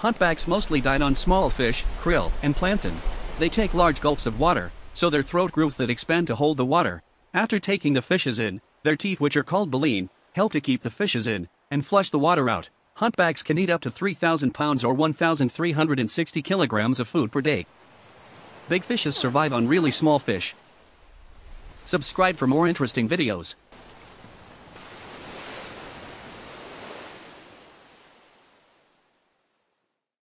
Humpbacks mostly dine on small fish, krill, and plankton. They take large gulps of water, so their throat grooves that expand to hold the water. After taking the fishes in, their teeth which are called baleen, help to keep the fishes in, and flush the water out. Humpbacks can eat up to 3,000 pounds or 1,360 kilograms of food per day. Big fishes survive on really small fish. Subscribe for more interesting videos.